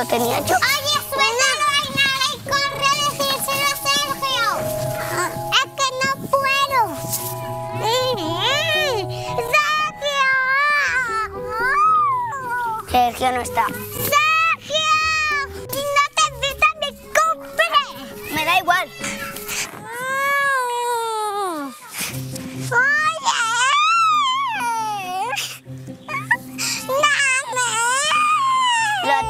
Lo tenía yo. Oye, suena, no hay nada y corre a decírselo a Sergio. Es que no puedo. ¡Sergio! Sergio no está.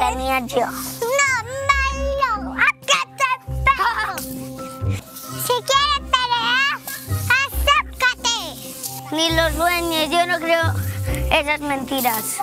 Tenía yo. ¡No, malo! ¿A qué te pego? Si quieres pelear, acércate. Ni los sueños, yo no creo esas mentiras.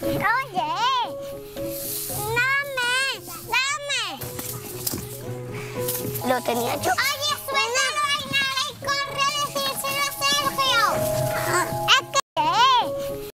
Oye, dame, dame. Lo tenía yo. Oye,